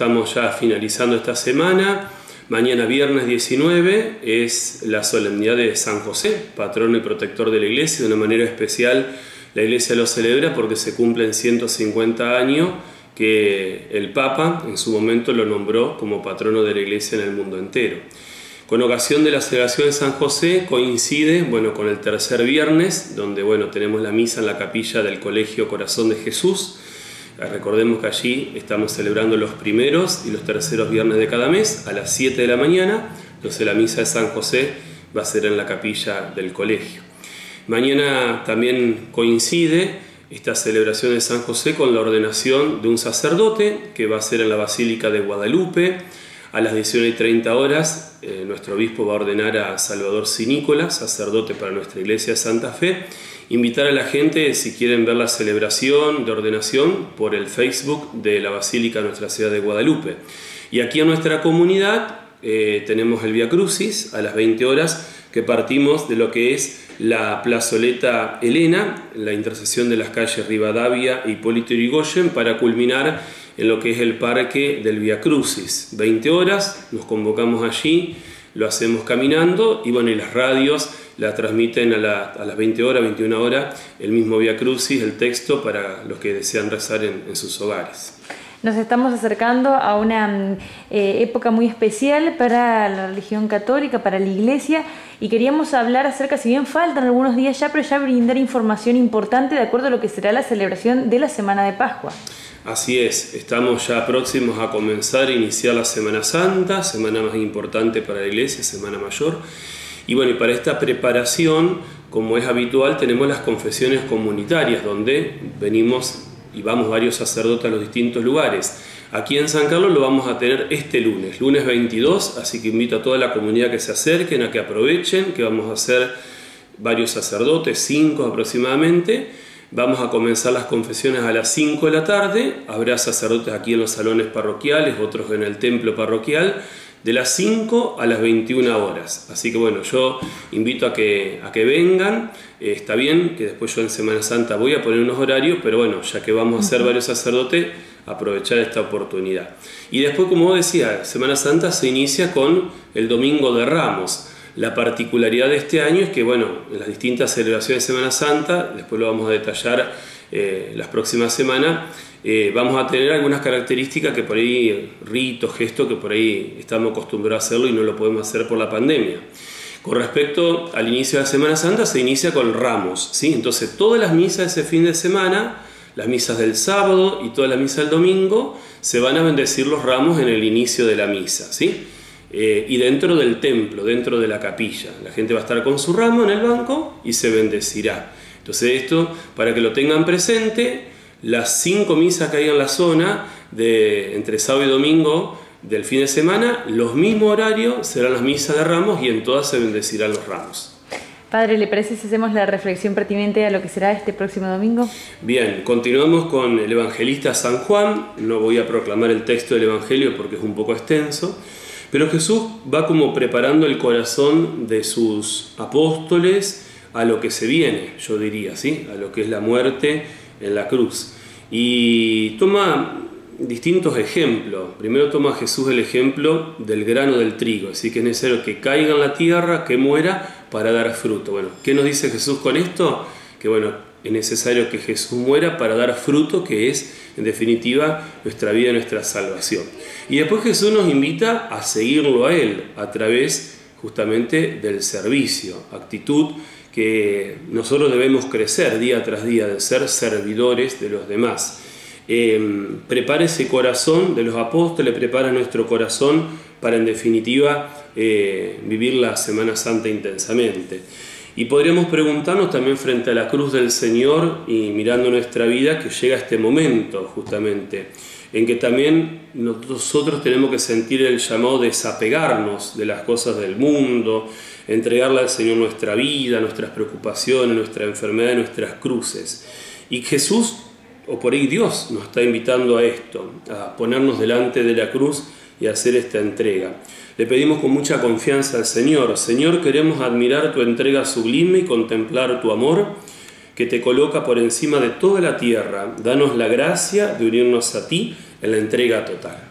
estamos ya finalizando esta semana. Mañana viernes 19 es la solemnidad de San José, patrono y protector de la iglesia. De una manera especial la iglesia lo celebra porque se cumplen 150 años que el Papa en su momento lo nombró como patrono de la iglesia en el mundo entero. Con ocasión de la celebración de San José coincide bueno, con el tercer viernes, donde bueno, tenemos la misa en la capilla del Colegio Corazón de Jesús. Recordemos que allí estamos celebrando los primeros y los terceros viernes de cada mes a las 7 de la mañana. Entonces la misa de San José va a ser en la capilla del colegio. Mañana también coincide esta celebración de San José con la ordenación de un sacerdote que va a ser en la Basílica de Guadalupe. A las 19.30 horas, eh, nuestro obispo va a ordenar a Salvador Sinícola, sacerdote para nuestra iglesia de Santa Fe, invitar a la gente, si quieren ver la celebración de ordenación, por el Facebook de la Basílica nuestra ciudad de Guadalupe. Y aquí en nuestra comunidad eh, tenemos el Via Crucis a las 20 horas, que partimos de lo que es la plazoleta Elena, la intersección de las calles Rivadavia y Hipólito Yrigoyen, para culminar en lo que es el parque del Via Crucis. 20 horas, nos convocamos allí, lo hacemos caminando y bueno, las radios la transmiten a, las 20 horas, 21 horas, el mismo Via Crucis, el texto para los que desean rezar en, sus hogares. Nos estamos acercando a una eh, época muy especial para la religión católica, para la iglesia, y queríamos hablar acerca, si bien faltan algunos días ya, pero ya brindar información importante de acuerdo a lo que será la celebración de la Semana de Pascua. Así es, estamos ya próximos a comenzar a iniciar la Semana Santa, semana más importante para la Iglesia, Semana Mayor. Y bueno, para esta preparación, como es habitual, tenemos las confesiones comunitarias, donde venimos y vamos varios sacerdotes a los distintos lugares. Aquí en San Carlos lo vamos a tener este lunes, lunes 22, así que invito a toda la comunidad que se acerquen, a que aprovechen, que vamos a hacer varios sacerdotes, cinco aproximadamente Vamos a comenzar las confesiones a las 5 de la tarde. Habrá sacerdotes aquí en los salones parroquiales, otros en el templo parroquial, de las 5 a las 21 horas. Así que bueno, yo invito a que, a que vengan. Eh, está bien que después yo en Semana Santa voy a poner unos horarios, pero bueno, ya que vamos a ser varios sacerdotes, aprovechar esta oportunidad. Y después, como vos decías, Semana Santa se inicia con el Domingo de Ramos. La particularidad de este año es que, bueno, en las distintas celebraciones de Semana Santa, después lo vamos a detallar eh, las próximas semanas, eh, vamos a tener algunas características que por ahí, ritos, gestos, que por ahí estamos acostumbrados a hacerlo y no lo podemos hacer por la pandemia. Con respecto al inicio de la Semana Santa, se inicia con ramos, ¿sí? Entonces, todas las misas de ese fin de semana, las misas del sábado y todas las misas del domingo, se van a bendecir los ramos en el inicio de la misa, ¿sí? Eh, y dentro del templo, dentro de la capilla. La gente va a estar con su ramo en el banco y se bendecirá. Entonces esto, para que lo tengan presente, las cinco misas que hay en la zona, de, entre sábado y domingo del fin de semana, los mismos horarios serán las misas de ramos y en todas se bendecirán los ramos. Padre, ¿le parece si hacemos la reflexión pertinente a lo que será este próximo domingo? Bien, continuamos con el evangelista San Juan. No voy a proclamar el texto del Evangelio porque es un poco extenso. Pero Jesús va como preparando el corazón de sus apóstoles a lo que se viene, yo diría, ¿sí? a lo que es la muerte en la cruz. Y toma distintos ejemplos. Primero toma Jesús el ejemplo del grano del trigo, así que es necesario que caiga en la tierra, que muera para dar fruto. Bueno, ¿qué nos dice Jesús con esto? Que bueno, es necesario que Jesús muera para dar fruto, que es en definitiva nuestra vida, nuestra salvación. Y después Jesús nos invita a seguirlo a Él a través justamente del servicio, actitud que nosotros debemos crecer día tras día, de ser servidores de los demás. Em, prepara ese corazón de los apóstoles, prepara nuestro corazón para en definitiva eh, vivir la Semana Santa intensamente. Y podríamos preguntarnos también frente a la cruz del Señor y mirando nuestra vida que llega este momento justamente en que también nosotros tenemos que sentir el llamado de desapegarnos de las cosas del mundo, entregarle al Señor nuestra vida, nuestras preocupaciones, nuestra enfermedad, nuestras cruces. Y Jesús, o por ahí Dios, nos está invitando a esto, a ponernos delante de la cruz y hacer esta entrega. Le pedimos con mucha confianza al Señor, Señor, queremos admirar tu entrega sublime y contemplar tu amor que te coloca por encima de toda la tierra. Danos la gracia de unirnos a ti en la entrega total.